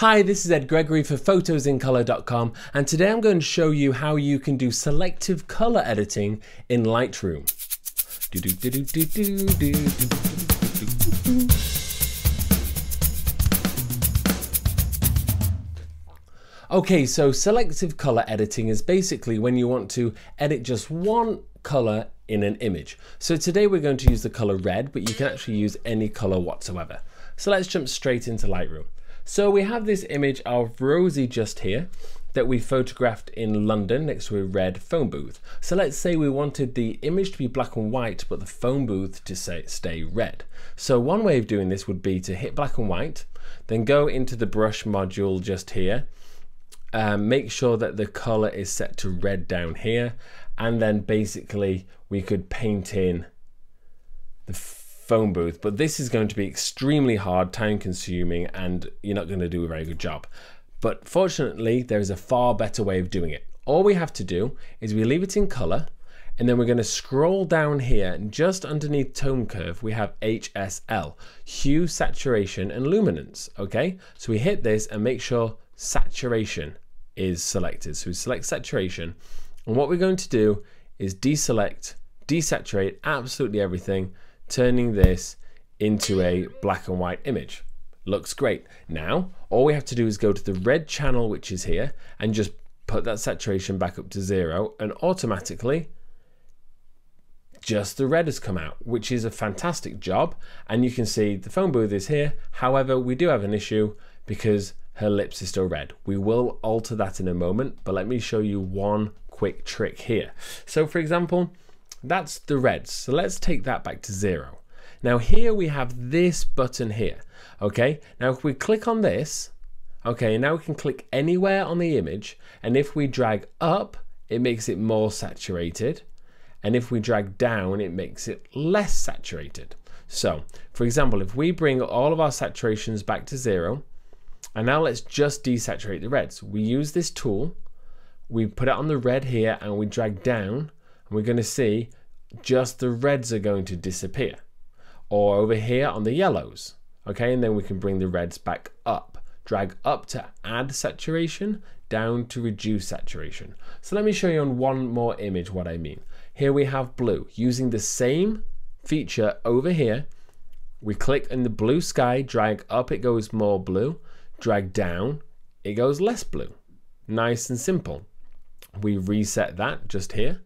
Hi, this is Ed Gregory for photosincolor.com and today I'm going to show you how you can do selective color editing in Lightroom. Okay, so selective color editing is basically when you want to edit just one color in an image. So today we're going to use the color red, but you can actually use any color whatsoever. So let's jump straight into Lightroom. So we have this image of Rosie just here that we photographed in London next to a red phone booth. So let's say we wanted the image to be black and white, but the phone booth to say, stay red. So one way of doing this would be to hit black and white, then go into the brush module just here, um, make sure that the color is set to red down here, and then basically we could paint in the phone booth, but this is going to be extremely hard, time consuming, and you're not going to do a very good job. But fortunately, there is a far better way of doing it. All we have to do is we leave it in color, and then we're going to scroll down here, and just underneath tone curve, we have HSL, hue, saturation, and luminance. Okay, so we hit this and make sure saturation is selected. So we select saturation, and what we're going to do is deselect, desaturate absolutely everything, turning this into a black and white image. Looks great. Now, all we have to do is go to the red channel, which is here, and just put that saturation back up to zero, and automatically just the red has come out, which is a fantastic job. And you can see the phone booth is here. However, we do have an issue because her lips is still red. We will alter that in a moment, but let me show you one quick trick here. So for example, that's the reds. So let's take that back to zero. Now here we have this button here. Okay, now if we click on this, okay, now we can click anywhere on the image. And if we drag up, it makes it more saturated. And if we drag down, it makes it less saturated. So for example, if we bring all of our saturations back to zero, and now let's just desaturate the reds. We use this tool, we put it on the red here and we drag down we're going to see just the reds are going to disappear. Or over here on the yellows. Okay, and then we can bring the reds back up. Drag up to add saturation, down to reduce saturation. So let me show you on one more image what I mean. Here we have blue. Using the same feature over here, we click in the blue sky, drag up, it goes more blue. Drag down, it goes less blue. Nice and simple. We reset that just here.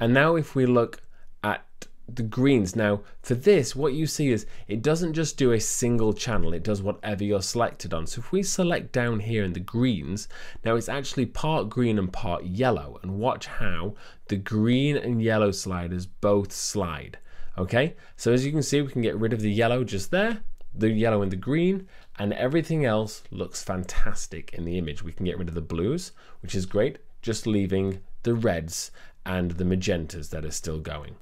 And now if we look at the greens, now for this, what you see is it doesn't just do a single channel, it does whatever you're selected on. So if we select down here in the greens, now it's actually part green and part yellow. And watch how the green and yellow sliders both slide. Okay, so as you can see, we can get rid of the yellow just there, the yellow and the green, and everything else looks fantastic in the image. We can get rid of the blues, which is great, just leaving the reds and the magentas that are still going.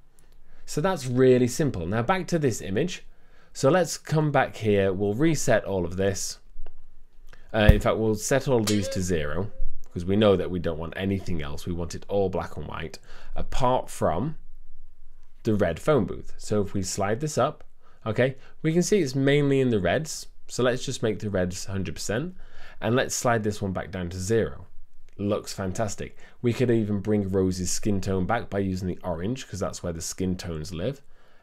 So that's really simple. Now back to this image. So let's come back here. We'll reset all of this. Uh, in fact, we'll set all these to zero because we know that we don't want anything else. We want it all black and white apart from the red phone booth. So if we slide this up, okay, we can see it's mainly in the reds. So let's just make the reds 100% and let's slide this one back down to zero looks fantastic. We could even bring Rose's skin tone back by using the orange because that's where the skin tones live.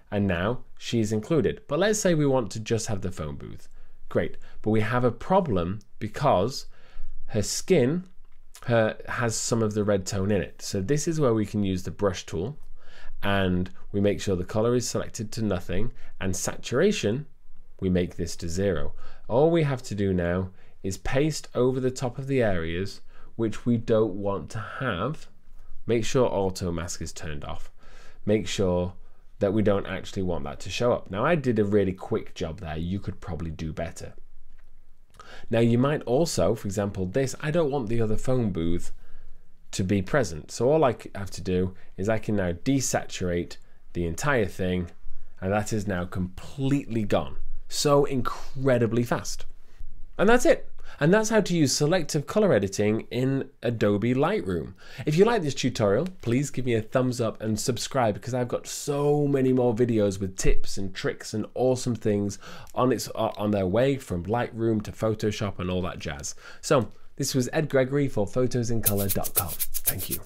And now she's included. But let's say we want to just have the phone booth. Great. But we have a problem because her skin her, has some of the red tone in it. So this is where we can use the brush tool and we make sure the color is selected to nothing and saturation, we make this to zero. All we have to do now is paste over the top of the areas which we don't want to have, make sure auto mask is turned off. Make sure that we don't actually want that to show up. Now I did a really quick job there. You could probably do better. Now you might also, for example, this, I don't want the other phone booth to be present. So all I have to do is I can now desaturate the entire thing and that is now completely gone. So incredibly fast. And that's it. And that's how to use selective color editing in Adobe Lightroom. If you like this tutorial, please give me a thumbs up and subscribe because I've got so many more videos with tips and tricks and awesome things on its uh, on their way from Lightroom to Photoshop and all that jazz. So this was Ed Gregory for photosincolor.com. Thank you.